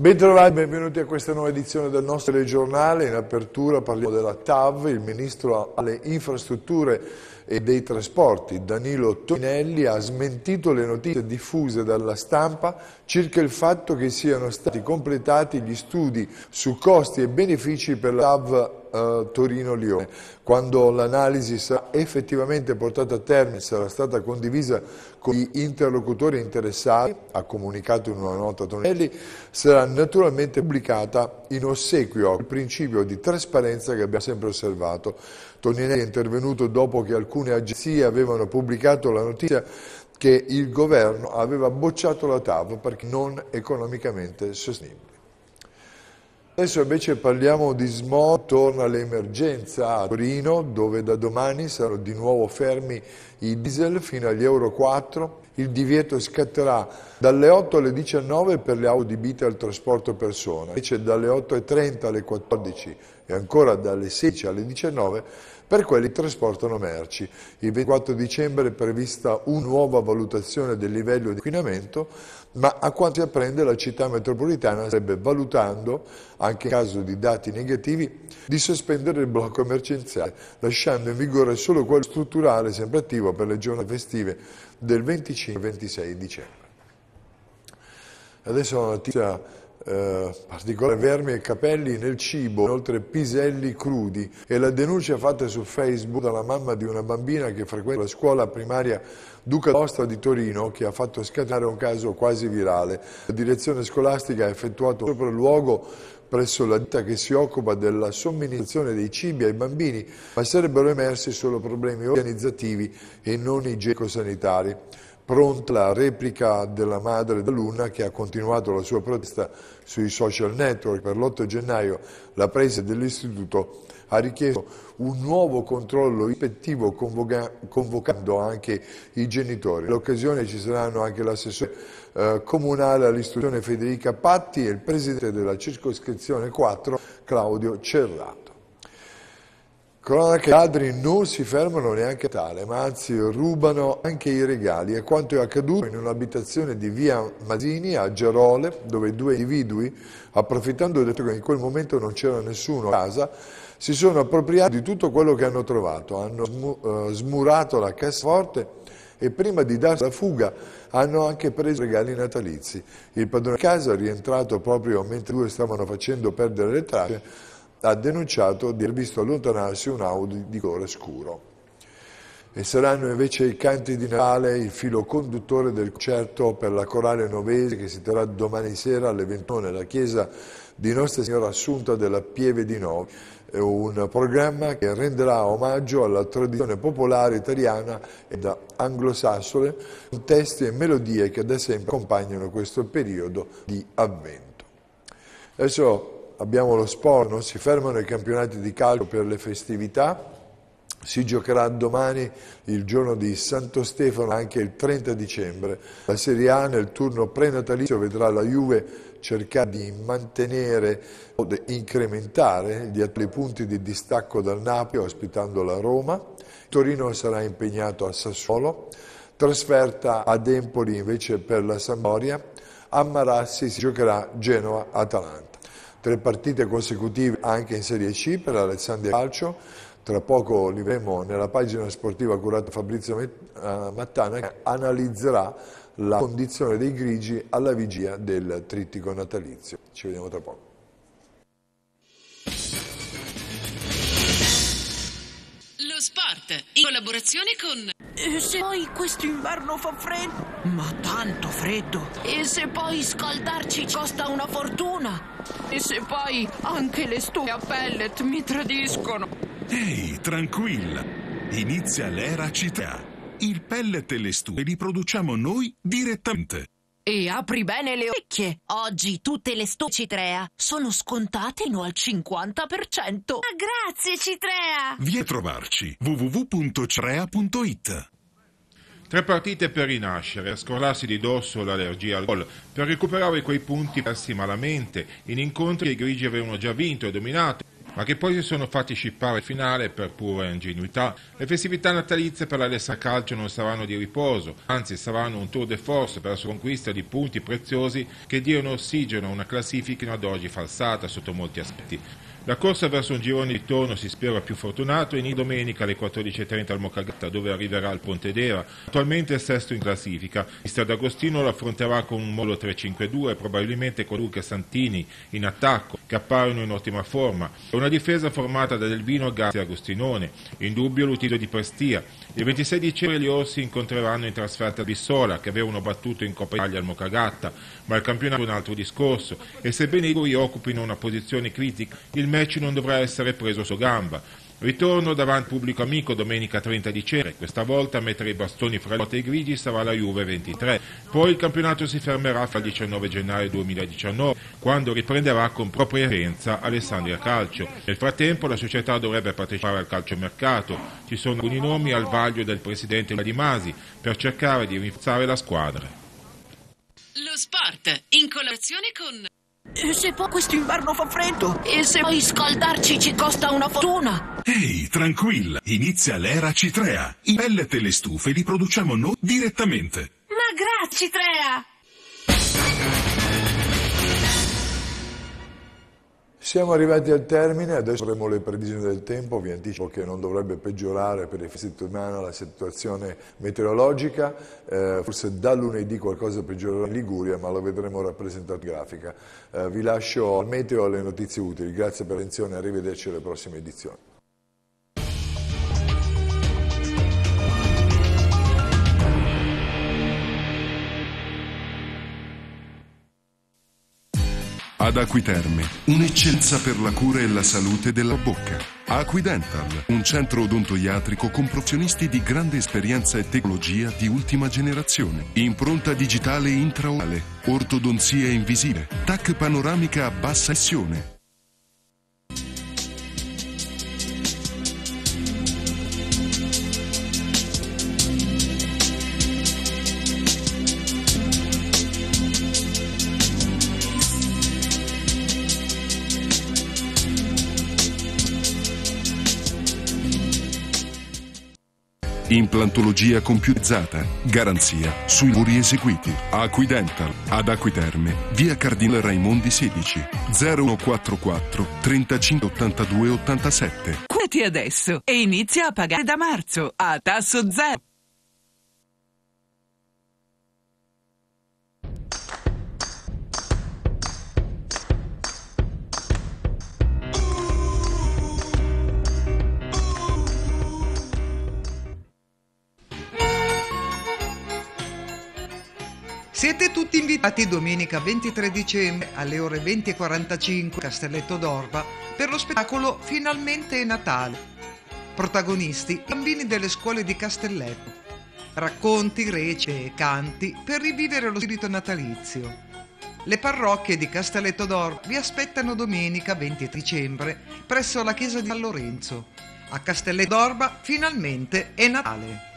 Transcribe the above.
Bentrovati, benvenuti a questa nuova edizione del nostro telegiornale. In apertura parliamo della TAV, il ministro alle infrastrutture e dei trasporti Danilo Toninelli ha smentito le notizie diffuse dalla stampa circa il fatto che siano stati completati gli studi su costi e benefici per la TAV eh, Torino-Lione. Quando l'analisi sarà effettivamente portata a termine, sarà stata condivisa con gli interlocutori interessati, ha comunicato in una nota Tonelli, sarà naturalmente pubblicata in ossequio al principio di trasparenza che abbiamo sempre osservato. Toninelli è intervenuto dopo che alcune agenzie avevano pubblicato la notizia che il governo aveva bocciato la TAV perché non economicamente sostenibile. Adesso invece parliamo di smog, torna l'emergenza a Torino dove da domani saranno di nuovo fermi i diesel fino agli euro 4, il divieto scatterà dalle 8 alle 19 per le auto adibite al trasporto persone, invece dalle 8.30 alle 14 e ancora dalle 16 alle 19 per quelli che trasportano merci. Il 24 dicembre è prevista una nuova valutazione del livello di inquinamento, ma a quanto si apprende la città metropolitana starebbe valutando, anche in caso di dati negativi, di sospendere il blocco emergenziale, lasciando in vigore solo quello strutturale sempre attivo per le giornate festive del 25-26 dicembre. Adesso una notizia eh, particolare vermi e capelli nel cibo, inoltre piselli crudi e la denuncia fatta su Facebook dalla mamma di una bambina che frequenta la scuola primaria Duca d'Osta di Torino che ha fatto scatenare un caso quasi virale. La direzione scolastica ha effettuato un sopralluogo presso la ditta che si occupa della somministrazione dei cibi ai bambini, ma sarebbero emersi solo problemi organizzativi e non igienico-sanitari pronta la replica della madre dell'alunna che ha continuato la sua protesta sui social network. Per l'8 gennaio la presa dell'istituto ha richiesto un nuovo controllo ispettivo convoca convocando anche i genitori. All'occasione ci saranno anche l'assessore eh, comunale all'istruzione Federica Patti e il presidente della circoscrizione 4 Claudio Cerrato. Cronache ladri non si fermano neanche tale, ma anzi rubano anche i regali. È quanto è accaduto in un'abitazione di via Masini a Gerole, dove due individui, approfittando del fatto che in quel momento non c'era nessuno a casa, si sono appropriati di tutto quello che hanno trovato. Hanno eh, smurato la cassaforte e prima di darsi la fuga hanno anche preso regali natalizi. Il padrone di casa, rientrato proprio mentre due stavano facendo perdere le tracce, ha denunciato di aver visto allontanarsi un Audi di colore scuro. E saranno invece i canti di Natale il filo conduttore del concerto per la corale novese che si terrà domani sera alle 21 nella chiesa di Nostra Signora Assunta della Pieve di Novi, un programma che renderà omaggio alla tradizione popolare italiana e da anglosassone, con testi e melodie che da sempre accompagnano questo periodo di avvento. Adesso abbiamo lo sport, non si fermano i campionati di calcio per le festività, si giocherà domani il giorno di Santo Stefano, anche il 30 dicembre. La Serie A nel turno prenatalizio vedrà la Juve cercare di mantenere o di incrementare gli attuali punti di distacco dal Napoli ospitando la Roma. Torino sarà impegnato a Sassuolo, trasferta ad Empoli invece per la Samoria, a Marassi si giocherà Genoa-Atalanta tre partite consecutive anche in Serie C per Alessandria Calcio, tra poco li vedremo nella pagina sportiva curata da Fabrizio eh, Mattana che analizzerà la condizione dei grigi alla vigia del trittico natalizio. Ci vediamo tra poco. Sport in collaborazione con... E se poi quest'inverno fa freddo? Ma tanto freddo! E se poi scaldarci costa una fortuna? E se poi anche le stufe a pellet mi tradiscono? Ehi, tranquilla! Inizia l'era città. Il pellet e le stufe li produciamo noi direttamente. E apri bene le orecchie. Oggi tutte le stufe Citrea sono scontate fino al 50%. Ah, grazie Citrea! Vieni a trovarci www.crea.it Tre partite per rinascere, a scorlarsi di dosso l'allergia al gol, per recuperare quei punti persi malamente, in incontri che i grigi avevano già vinto e dominato, ma che poi si sono fatti scippare il finale per pura ingenuità. Le festività natalizie per l'Alessa Calcio non saranno di riposo, anzi saranno un tour de force verso conquista di punti preziosi che diano ossigeno a una classifica ad oggi falsata sotto molti aspetti. La corsa verso un girone di ritorno si spera più fortunato in domenica alle 14.30 al Mocagatta dove arriverà il Pontedera, attualmente sesto in classifica. Mister D'Agostino lo affronterà con un molo 3-5-2, probabilmente con Luca Santini in attacco, che appaiono in ottima forma. È una difesa formata da Delvino Gazzi e Agostinone, in dubbio l'utilizzo di Prestia. Il 26 dicembre gli Orsi incontreranno in trasferta Bissola, che avevano battuto in Coppa Italia al Mocagatta, ma il campionato è un altro discorso e sebbene i Liguri occupino una posizione critica, il match non dovrà essere preso su gamba. Ritorno davanti pubblico amico domenica 30 dicembre, questa volta mettere i bastoni fra lotte e grigi sarà la Juve 23. Poi il campionato si fermerà fra il 19 gennaio 2019, quando riprenderà con prepotenza Alessandria Calcio. Nel frattempo la società dovrebbe partecipare al calciomercato. Ci sono alcuni nomi al vaglio del presidente Di Masi per cercare di rinforzare la squadra. Lo sport, in collaborazione con... E se poi quest'inverno fa freddo? E se poi scaldarci ci costa una fortuna? Ehi, tranquilla, inizia l'era Citrea. I pellet e le stufe li produciamo noi direttamente. Ma grazie, Citrea! Siamo arrivati al termine, adesso avremo le previsioni del tempo, vi anticipo che non dovrebbe peggiorare per il settimana la situazione meteorologica, eh, forse da lunedì qualcosa peggiorerà in Liguria, ma lo vedremo rappresentato in grafica. Eh, vi lascio al meteo e alle notizie utili, grazie per l'attenzione, arrivederci alle prossime edizioni. Ad Acquiterme, un'eccellenza per la cura e la salute della bocca. Acquidental, un centro odontoiatrico con professionisti di grande esperienza e tecnologia di ultima generazione. Impronta digitale intraorale, ortodonzia invisibile, TAC panoramica a bassa essione. Implantologia computerizzata. Garanzia sui lavori eseguiti. Acquidental. Ad Acquiterme. Via Cardinale Raimondi 16. 0144 35 82 87. Queti adesso e inizia a pagare da marzo a tasso zero. Siete tutti invitati domenica 23 dicembre alle ore 20.45 Castelletto d'Orba per lo spettacolo Finalmente è Natale. Protagonisti i bambini delle scuole di Castelletto. Racconti, rece e canti per rivivere lo spirito natalizio. Le parrocchie di Castelletto d'Orba vi aspettano domenica 20 dicembre presso la chiesa di San Lorenzo. A Castelletto d'Orba finalmente è Natale.